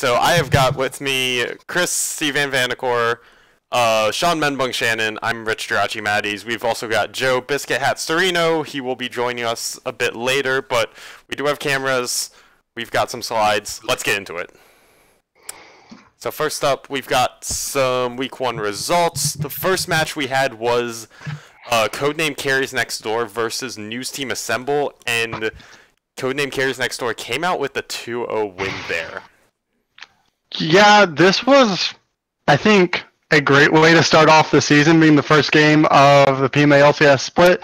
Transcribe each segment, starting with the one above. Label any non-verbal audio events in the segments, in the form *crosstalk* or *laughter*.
So I have got with me Chris C. Van Vandecore, uh, Sean Menbung Shannon. I'm Rich Jirachi Maddies. We've also got Joe Biscuit Hat Storino. He will be joining us a bit later, but we do have cameras. We've got some slides. Let's get into it. So first up, we've got some Week 1 results. The first match we had was uh, Codename Carries Next Door versus News Team Assemble, and Codename Carries Next Door came out with a 2-0 win there. Yeah, this was, I think, a great way to start off the season, being the first game of the PMA LCS split.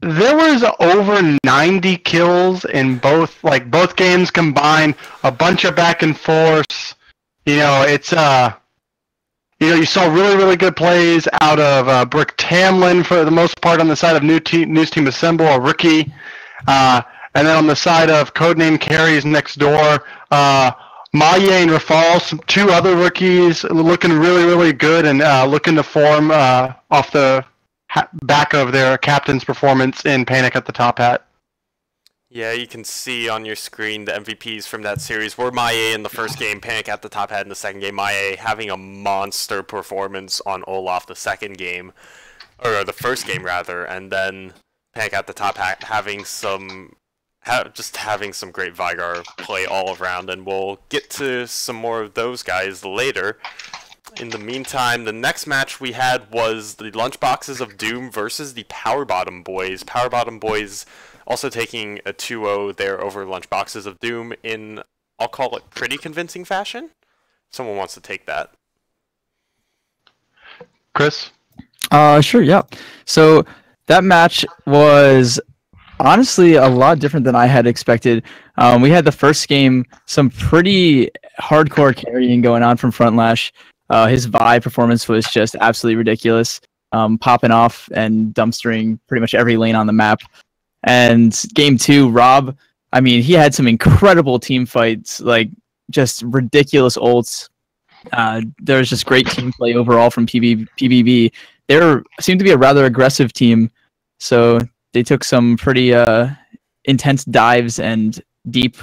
There was over 90 kills in both, like both games combined. A bunch of back and forth. You know, it's uh, you know, you saw really, really good plays out of uh, Brick Tamlin for the most part on the side of New Team, News Team Assemble, a rookie. Uh, and then on the side of Codename Carries next door, uh, Maye and Rafal, two other rookies looking really, really good and uh, looking to form uh, off the ha- back of their captain's performance in Panic at the Top Hat. Yeah, you can see on your screen the MVPs from that series were Maye in the first game, Panic at the Top Hat in the second game, Maye having a monster performance on Olaf the second game, or the first game rather, and then Panic at the Top Hat having some ha- just having some great Veigar play all around, and we'll get to some more of those guys later. In the meantime, the next match we had was the Lunchboxes of Doom versus the Power Bottom Boys. Power Bottom Boys also taking a 2-0 there over Lunchboxes of Doom in, I'll call it pretty convincing fashion. Someone wants to take that. Chris? Uh, sure, yeah. So that match was honestly a lot different than I had expected. Um, we had the first game, some pretty hardcore carrying going on from Frontlash. Uh, his Vi performance was just absolutely ridiculous, um, popping off and dumpstering pretty much every lane on the map. And game two, Rob, I mean, he had some incredible team fights, like just ridiculous ults. Uh, there was just great team play overall from PB, PBB. They seemed to be a rather aggressive team, so they took some pretty uh, intense dives and deep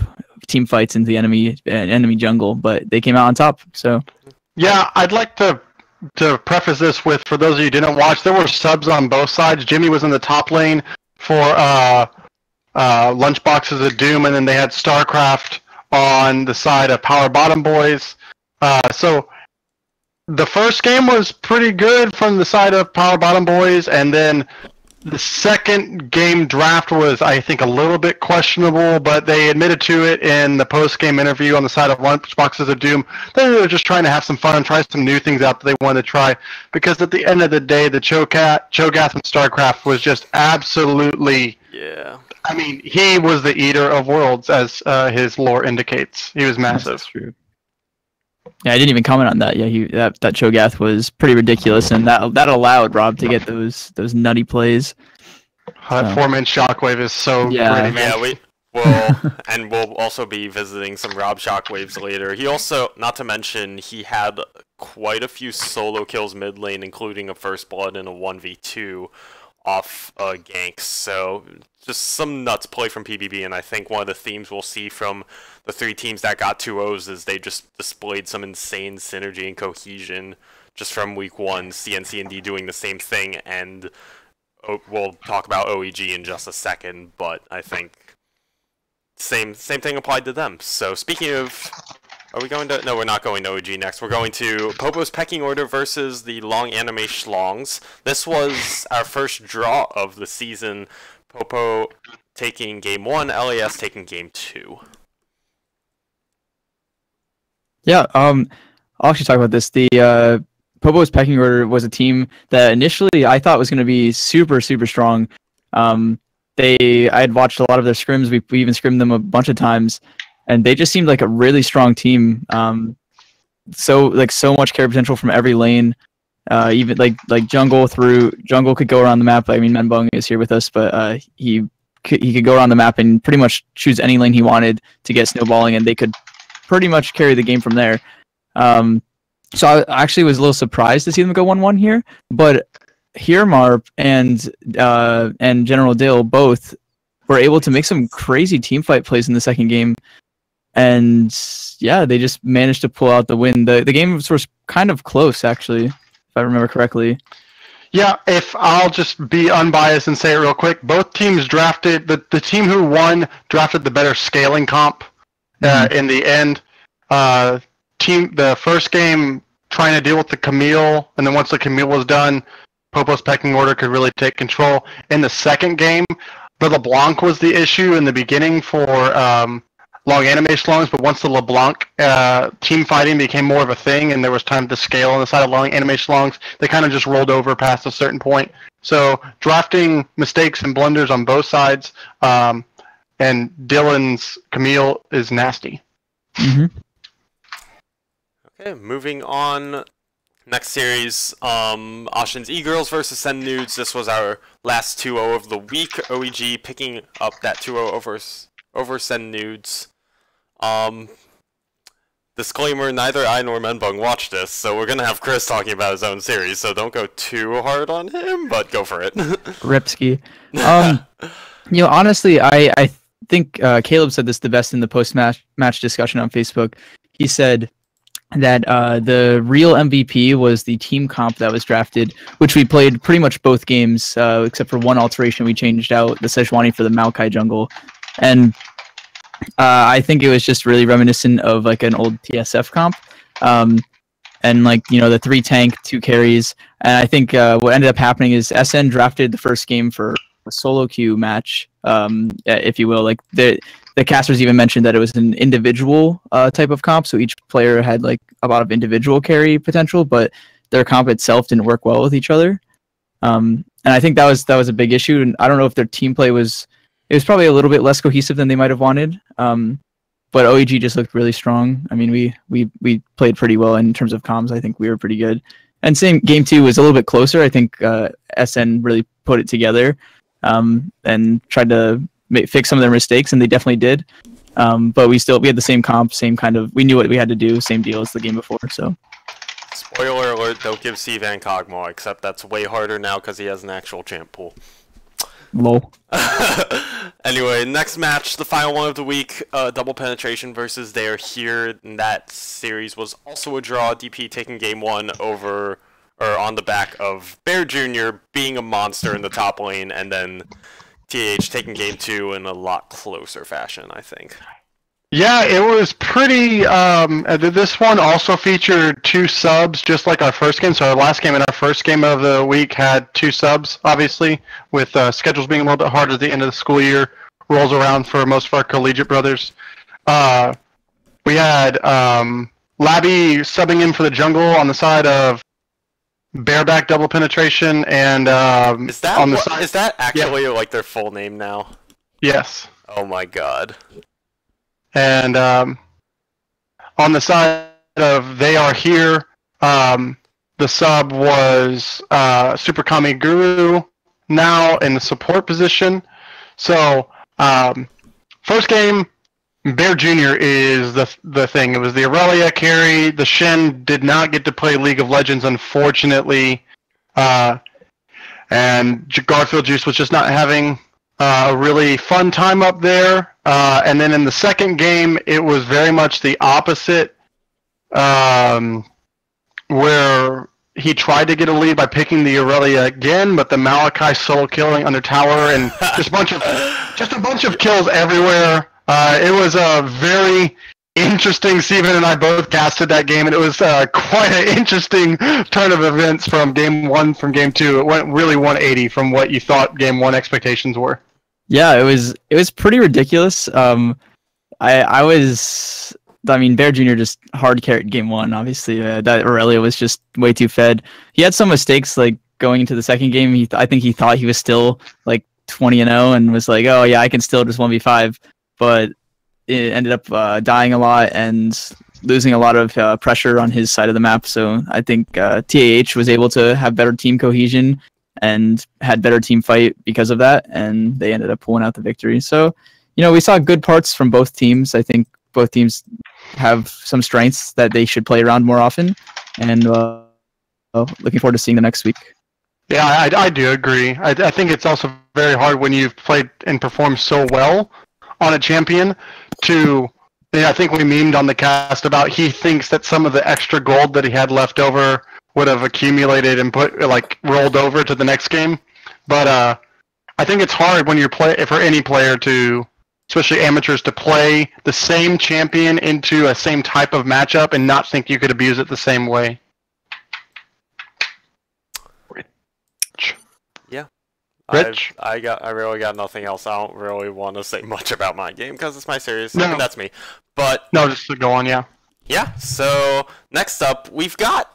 team fights into the enemy uh, enemy jungle, but they came out on top. So Yeah, I'd like to to preface this with for those of you who didn't watch, there were subs on both sides. Jimmy was in the top lane for uh, uh, Lunchboxes of Doom, and then they had StarCraft on the side of Power Bottom Boys. Uh, so the first game was pretty good from the side of Power Bottom Boys, and then the second game draft was, I think, a little bit questionable, but they admitted to it in the post game interview on the side of Lunchboxes of Doom. They were just trying to have some fun, try some new things out that they wanted to try. Because at the end of the day, the Cho'Gath, Cho'Gath and StarCraft was just absolutely. Yeah. I mean, he was the eater of worlds, as uh, his lore indicates. He was massive. true. Yeah, I didn't even comment on that. Yeah, he that that Cho'Gath was pretty ridiculous, and that that allowed Rob to get those those nutty plays. Uh, So- Four man shockwave is so Yeah. pretty, man. Yeah, we will, *laughs* and we'll also be visiting some Rob Shockwaves later. He also, not to mention, he had quite a few solo kills mid lane, including a first blood and a one v two off uh, ganks. So just some nuts play from PBB, and I think one of the themes we'll see from the three teams that got two O's is they just displayed some insane synergy and cohesion just from week one. CNC and D doing the same thing, and oh, we'll talk about OEG in just a second, but I think same same thing applied to them. So speaking of, are we going to? No, we're not going to OEG next. We're going to Popo's pecking order versus the long anime schlongs. This was our first draw of the season. Popo taking game one, LAS taking game two. Yeah, um, I'll actually talk about this. The uh, Popo's pecking order was a team that initially I thought was going to be super, super strong. Um, they, I had watched a lot of their scrims. We, we even scrimmed them a bunch of times, and they just seemed like a really strong team. Um, so like so much carry potential from every lane. Uh, even like like jungle through jungle could go around the map. I mean, Menbung is here with us, but uh, he could, he could go around the map and pretty much choose any lane he wanted to get snowballing, and they could pretty much carry the game from there. Um, so I actually was a little surprised to see them go one-one here, but Hirmar and uh, and General Dill both were able to make some crazy team fight plays in the second game. and yeah, they just managed to pull out the win. the The game was kind of close, actually, I remember correctly. Yeah, if I'll just be unbiased and say it real quick, both teams drafted the the team who won drafted the better scaling comp uh, mm-hmm. in the end. Uh, team the first game trying to deal with the Camille, and then once the Camille was done, Popo's pecking order could really take control. In the second game, the LeBlanc was the issue in the beginning for um, long anime schlongs, but once the LeBlanc uh, team fighting became more of a thing and there was time to scale on the side of long anime schlongs, they kind of just rolled over past a certain point. So drafting mistakes and blunders on both sides, um, and Dylan's Camille is nasty. Mm-hmm. Okay, moving on. Next series, um, Ashen's E-Girls versus Send Nudes. This was our last 2-0 of the week. OEG picking up that 2-0 over, over Send Nudes. Um, disclaimer, neither I nor Menbung watched this, so we're gonna have Chris talking about his own series, so don't go too hard on him, but go for it. *laughs* Ripsky. Um, you know, honestly, I, I think uh, Caleb said this the best in the post-match match discussion on Facebook. He said that uh, the real MVP was the team comp that was drafted, which we played pretty much both games, uh, except for one alteration. We changed out the Sejuani for the Maokai jungle. And uh, I think it was just really reminiscent of like an old TSF comp. Um, and like you know the three tank, two carries, and I think uh, what ended up happening is SN drafted the first game for a solo queue match, um, if you will. Like the the casters even mentioned that it was an individual uh, type of comp, so each player had like a lot of individual carry potential, but their comp itself didn't work well with each other. Um, and I think that was that was a big issue. And I don't know if their team play was it was probably a little bit less cohesive than they might have wanted. Um, but OEG just looked really strong. I mean, we we we played pretty well in terms of comms. I think we were pretty good. And same game two was a little bit closer. I think uh, SN really put it together um, and tried to fix some of their mistakes, and they definitely did. Um, but we still we had the same comp, same kind of. We knew what we had to do, same deal as the game before. So. Spoiler alert! Don't give C Van Kog'Maw, except that's way harder now because he has an actual champ pool. Lol. *laughs* anyway, next match, the final one of the week, uh, double penetration versus they are here. And that series was also a draw. DP taking game one over or on the back of Bear Jr. being a monster in the top lane, and then TH taking game two in a lot closer fashion, I think. Yeah, it was pretty. Um, this one also featured two subs, just like our first game. So our last game and our first game of the week had two subs, obviously, with uh, schedules being a little bit harder at the end of the school year. Rolls around for most of our collegiate brothers. Uh, we had um, Labby subbing in for the jungle on the side of bareback double penetration, and um, is that on the what, side, is that actually yeah. like their full name now? Yes. Oh my god. And um, on the side of They Are Here, um, the sub was uh, Super Kami Guru now in the support position. So, um, first game, Bear Jr. is the the thing. It was the Aurelia carry. The Shen did not get to play League of Legends, unfortunately. Uh, and Garfield Juice was just not having uh, a really fun time up there. Uh, and then in the second game, it was very much the opposite, um, where he tried to get a lead by picking the Aurelia again, but the Maokai solo killing under tower and *laughs* just a bunch of just a bunch of kills everywhere. Uh, it was a very interesting. Steven and I both casted that game, and it was uh, quite an interesting turn of events from game one from game two. It went really 180 from what you thought game one expectations were. Yeah, it was it was pretty ridiculous. Um, I I was I mean Bear Jr. just hard carried game one. Obviously, uh, that Aurelia was just way too fed. He had some mistakes like going into the second game. He I think he thought he was still like 20 and 0 and was like, oh yeah, I can still just one v five. But it ended up uh, dying a lot and losing a lot of uh, pressure on his side of the map. So I think uh, TAH was able to have better team cohesion and had better team fight because of that, and they ended up pulling out the victory. So, you know, we saw good parts from both teams. I think both teams have some strengths that they should play around more often, and uh, looking forward to seeing them next week. Yeah, I, I do agree. I, I think it's also very hard when you've played and performed so well on a champion to I think we memed on the cast about he thinks that some of the extra gold that he had left over would have accumulated and put like rolled over to the next game. But uh, I think it's hard when you're play for any player to, especially amateurs, to play the same champion into a same type of matchup and not think you could abuse it the same way. Rich? I, I got I really got nothing else. I don't really want to say *laughs* much about my game because it's my series. No. and that's me. But No, just to go on, yeah. yeah, so next up we've got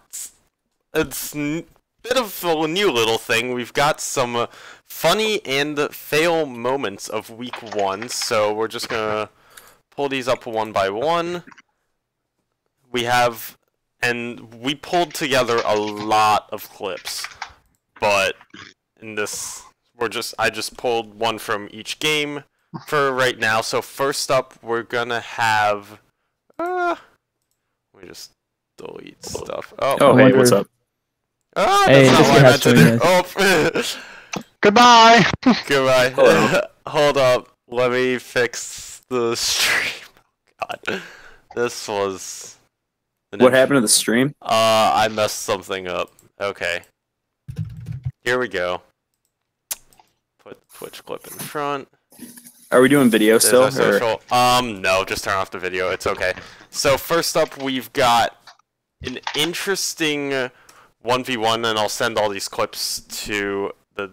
it's a bit of a new little thing. We've got some uh, funny and fail moments of week one. So we're just gonna pull these up one by one. We have, and we pulled together a lot of clips, but in this, we're just I just pulled one from each game for right now. So first up, we're gonna have. Uh, let me just delete stuff. Oh, Oh, hey, what's up? Ah, Hey, that's not what I guy meant to to do. Oh, *laughs* Goodbye. goodbye. Hello. *laughs* Hold up. Let me fix the stream. *laughs* God, this was. What int- happened to the stream? Uh, I messed something up. Okay. Here we go. Put the Twitch clip in front. Are we doing video There's still? our or- Um, no, just turn off the video. It's okay. So first up, we've got an interesting one v one, and I'll send all these clips to the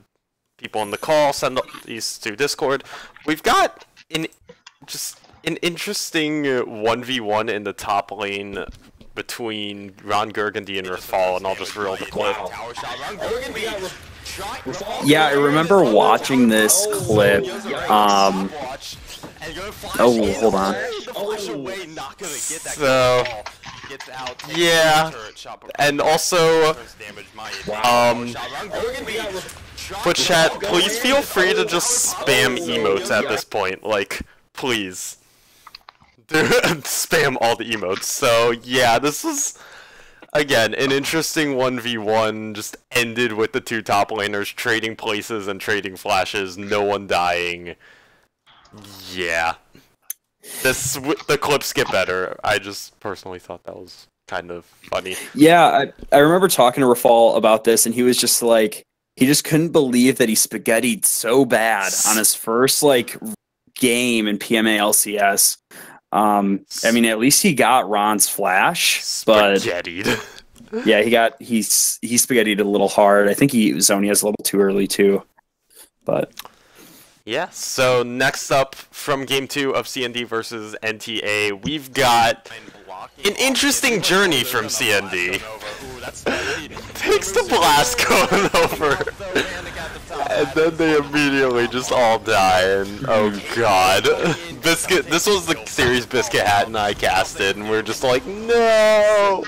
people on the call. Send these to Discord. We've got an just an interesting one v one in the top lane between Ron Gergandy and Rafal, and I'll just reel the clip. Yeah, I remember watching this clip. Um, oh, hold on. So, yeah, and also, um, Twitch chat, please feel free to just spam emotes at this point. Like, please. Do *laughs* spam all the emotes. So, yeah, this was, again, an interesting 1v1. Just ended with the two top laners trading places and trading flashes, no one dying. Yeah. W- the clips get better. I just personally thought that was kind of funny. Yeah, I, I remember talking to Rafal about this, and he was just like, he just couldn't believe that he spaghettied so bad on his first like game in PMA LCS. Um, I mean, at least he got Ron's flash, but Spaghettied. *laughs* yeah, he got he's he spaghettied a little hard. I think he Zhonya's a little too early too, but yeah. So next up from game two of CND versus NTA, we've got an interesting journey from CND. Takes the blast going over, and then they immediately just all die. And oh god, Biscuit. This was the series Biscuit Hat and I casted, and we're just like, no.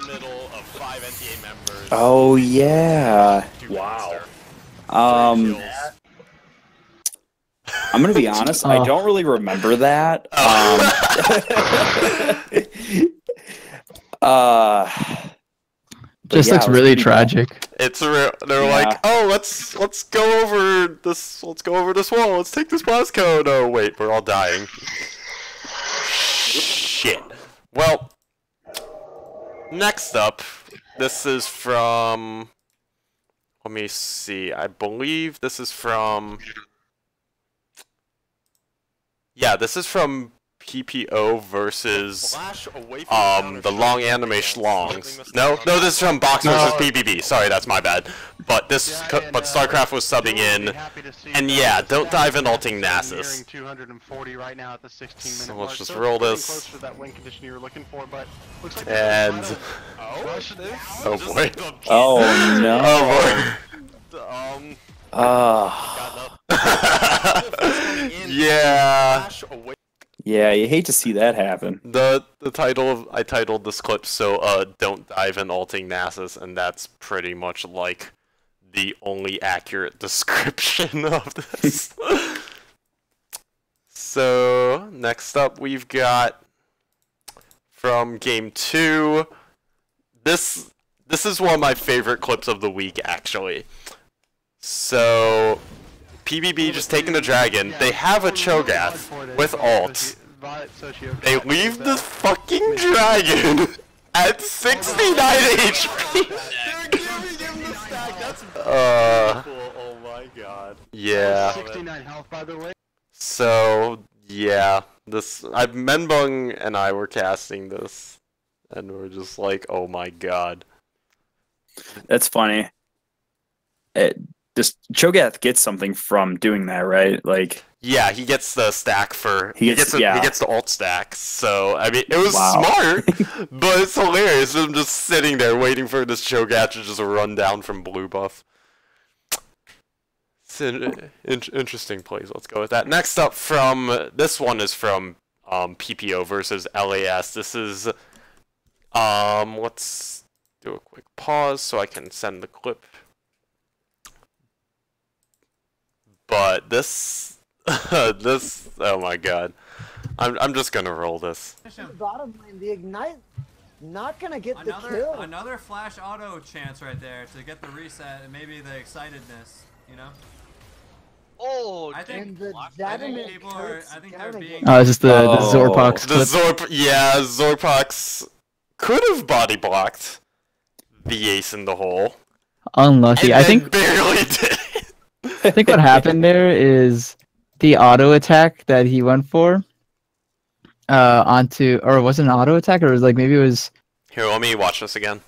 oh yeah, wow. Um, I'm gonna be honest. I Oh. don't really remember that. *laughs* Um, *laughs* uh, Just yeah, looks really pretty bad. tragic. It's real. They're Yeah. like, oh, let's let's go over this. Let's go over this wall. Let's take this blast cone. Oh wait, we're all dying. Shit. Well, next up, this is from. Let me see. I believe this is from. Yeah, this is from PPO versus um the long anime schlongs. No, no, this is from Box No. versus PBB. Sorry, that's my bad. But this, co- but StarCraft was subbing in. And yeah, don't dive in ulting Nasus. 240 right now at the 16 minute So let's just roll it's this. that win condition you were looking for, but like And *laughs* oh boy, Oh no. oh Um, Uh, *laughs* yeah. yeah, you hate to see that happen. The the title of I titled this clip so uh don't dive in ulting Nasus and that's pretty much like the only accurate *laughs* description of this. *laughs* so next up we've got from game two. This this is one of my favorite clips of the week actually. So PBB just taking the dragon. They have a Cho'Gath with ult. They leave the fucking dragon *laughs* at 69 HP. They're giving him the stack. That's uh. Oh my god. Yeah. 69 health, by the way. So yeah, this I Menbung and I were casting this, and we're just like, oh my god. That's funny. It just Cho'Gath gets something from doing that, right? Like Yeah, he gets the stack for He he gets- gets, the, yeah. he gets the ult stack. So I mean, it was Wow. smart, *laughs* but it's hilarious. I'm just sitting there waiting for this Cho'Gath to just run down from blue buff. It's an in- interesting plays. Let's go with that. Next up from this one is from um, PPO versus LAS. This is um let's do a quick pause so I can send the clip. But this *laughs* this oh my god. I'm I'm just gonna roll this. Bottom lane, the ignite, not gonna get the Another kill. another flash auto chance right there to get the reset and maybe the excitedness, you know. Oh, I think And the I think people are hurts I think they're being again. Oh, is this the, the Oh. Zorpox The? Zorp yeah, Zorpox could have body blocked the ace in the hole. Unlucky. and I think barely *laughs* did. I think what happened there is the auto attack that he went for uh onto or was it an auto attack or it was like maybe it was Here, let me watch this again.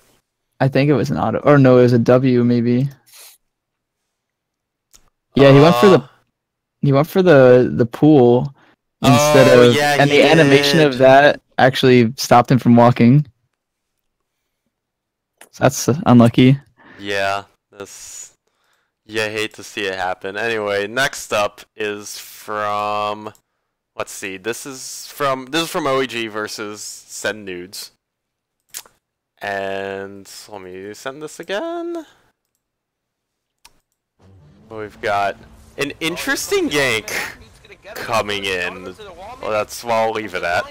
I think it was an auto or no it was a W maybe. Yeah, he went for the he went for the the pool instead Oh, of yeah, and he the animation of that actually stopped him from walking. So that's unlucky. Yeah, this. I hate to see it happen. Anyway, next up is from. Let's see. This is from this is from OEG versus Send Nudes. And let me send this again. We've got an interesting gank coming in. Well, that's well, I'll leave it at.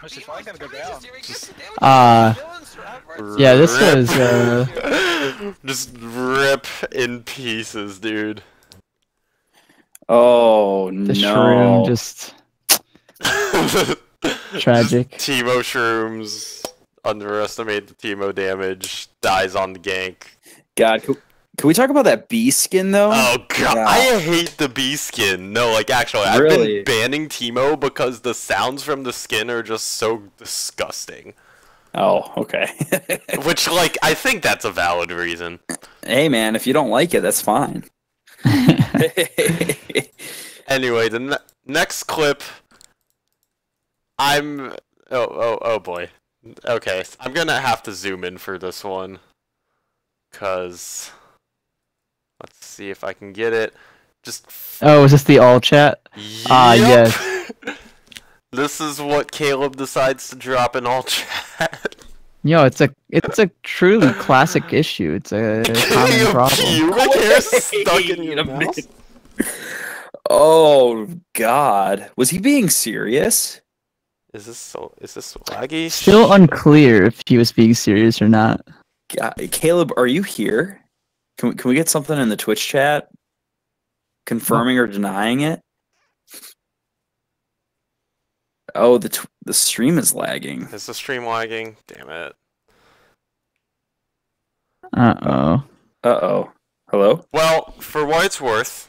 Which is probably gonna go down. Uh, Yeah, this Rip. was, uh, *laughs* just rip in pieces, dude. Oh The no! shroom just *laughs* tragic. Teemo shrooms underestimate the Teemo damage, dies on the gank. God, can, can we talk about that bee skin though? Oh god, Yeah. I hate the bee skin. No, like actually, I've Really? been banning Teemo because the sounds from the skin are just so disgusting. Oh, okay. *laughs* Which, like, I think that's a valid reason. hey man, if you don't like it, that's fine. *laughs* *laughs* Anyway, the ne- next clip, I'm. Oh, oh, oh boy. Okay, I'm gonna have to zoom in for this one. Cause. Let's see if I can get it. Just. Oh, is this the all chat? Ah, yes. *laughs* this is what Caleb decides to drop in all chat. Yo, it's a it's a truly classic issue. It's a *laughs* common Your problem. pubic *laughs* hair stuck in your a mouth. oh God, was he being serious? Is this so? Is this laggy? Still unclear if he was being serious or not. God, Caleb, are you here? Can we, can we get something in the Twitch chat confirming or denying it? Oh, the tw- the stream is lagging. Is the stream lagging? Damn it. Uh oh. Uh oh. Hello. Well, for what it's worth,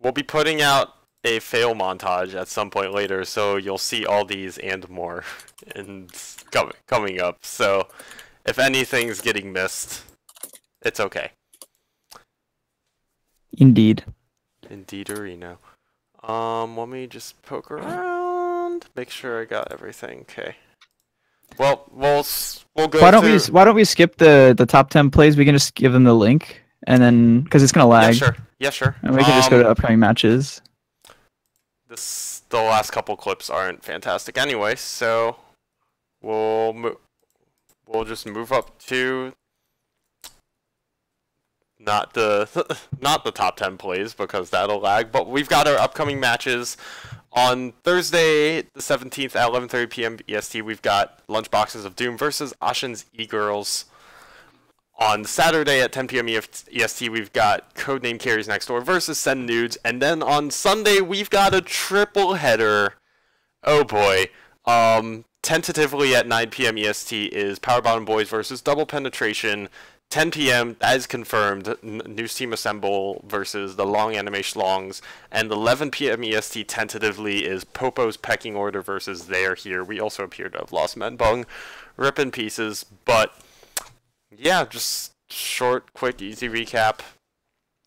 we'll be putting out a fail montage at some point later, so you'll see all these and more *laughs* and com- coming up. So, if anything's getting missed, it's okay. Indeed. Indeed, Reno. Um, let me just poke around, make sure I got everything. Okay. Well, we'll we'll go. Why don't to... we why don't we skip the the top ten plays? We can just give them the link and then because it's gonna Yeah, lag, sure. Yeah, sure. and we can just go Um, to upcoming matches. this the last couple clips aren't fantastic anyway, so we'll mo- we'll just move up to not the *laughs* not the top 10 plays because that'll lag, but we've got our upcoming matches on Thursday the 17th at 11:30 p.m. EST. We've got Lunchboxes of Doom versus Ashen's E-Girls. on Saturday at 10 p.m. EST, we've got Codename Carries Next Door versus Send Nudes. And then on Sunday, we've got a triple header. Oh boy. Um, tentatively at 9 p.m. EST is Power Bottom Boys versus Double Penetration. 10 p.m. as confirmed, N- News Team Assemble versus the Long Anime Schlongs, and 11 p.m. EST tentatively is Popo's Pecking Order versus They're Here. We also appear to have lost Menbung, rip in pieces, but yeah, just short, quick, easy recap.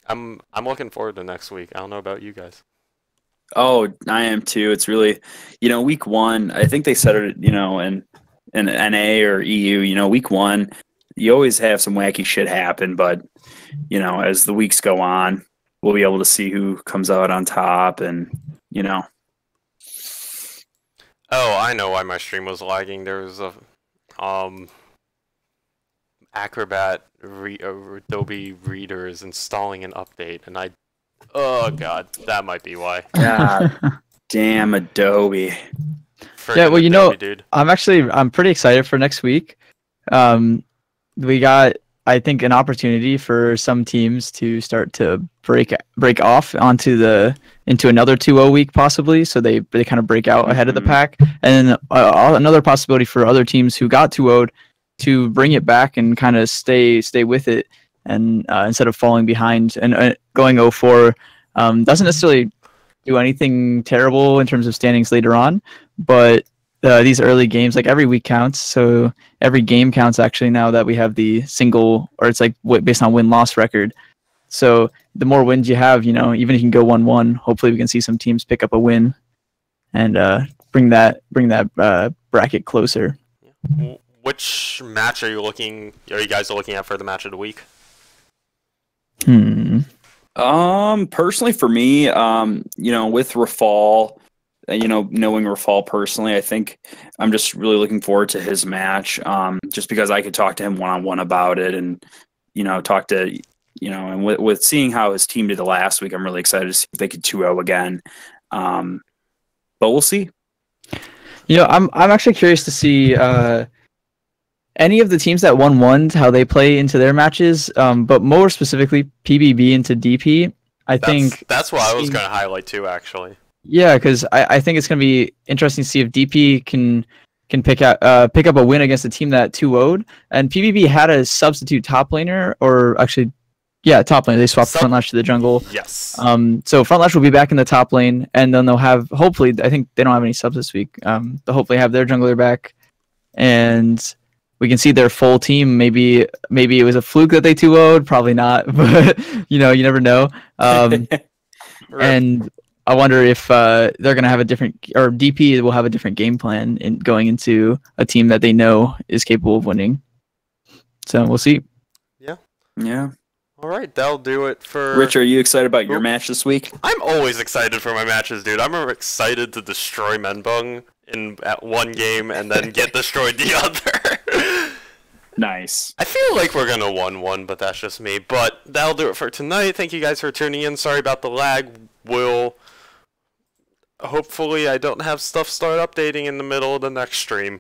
I'm I'm looking forward to next week. I don't know about you guys. Oh, I am too. It's really, you know, week one. I think they said it, you know, in in NA or EU. You know, week one, you always have some wacky shit happen, but you know, as the weeks go on, we'll be able to see who comes out on top, and you know, Oh, I know why my stream was lagging. There was a um Acrobat re- uh, Adobe Reader is installing an update, and I oh god, that might be why. God *laughs* damn Adobe. Frickin' well, you know- dude. I'm actually I'm pretty excited for next week. Um, we got I think an opportunity for some teams to start to break break off onto the into another 2-0 week possibly, so they they kind of break out ahead of the Mhm. pack, and then uh, another possibility for other teams who got 2-0'd to bring it back and kind of stay stay with it, and uh, instead of falling behind and uh, going 0-4 um, doesn't necessarily do anything terrible in terms of standings later on, but uh, these early games, like every week counts. So every game counts actually now that we have the single, or it's like wi- based on win loss record. So the more wins you have, you know, even if you can go one one, hopefully we can see some teams pick up a win and uh, bring that bring that uh, bracket closer. Which match are you looking? Are you guys looking at for the match of the week? Hmm. Um, personally, for me, um, you know, with Rafal, you know, knowing Rafal personally, I think I'm just really looking forward to his match. Um, just because I could talk to him one on one about it, and you know, talk to you know, and with, with seeing how his team did the last week, I'm really excited to see if they could 2-0 again. Um, but we'll see. You know, I'm I'm actually curious to see uh, any of the teams that won one how they play into their matches, um, but more specifically PBB into DP. I That's, think that's what I was going to highlight too. Actually, Yeah, because I, I think it's gonna be interesting to see if DP can can pick out uh, pick up a win against a team that 2 0'd. And PBB had a substitute top laner, or actually, yeah, top laner. They swapped Sub- front lash to the jungle. yes. Um, so front lash will be back in the top lane, and then they'll have hopefully. I think they don't have any subs this week. Um, they'll hopefully have their jungler back, and we can see their full team. Maybe maybe it was a fluke that they 2 0'd. Probably not, *laughs* but you know, you never know. Um, *laughs* and I wonder if uh, they're gonna have a different or DP will have a different game plan in going into a team that they know is capable of winning. So we'll see. Yeah, Yeah. All right, that'll do it for Rich, are you excited about your match this week? I'm always excited for my matches, dude. I'm excited to destroy Menbung in at one game and then get destroyed the *laughs* other. Nice. I feel like we're gonna one one, but that's just me. But that'll do it for tonight. Thank you guys for tuning in. Sorry about the lag. Will hopefully I don't have stuff start updating in the middle of the next stream.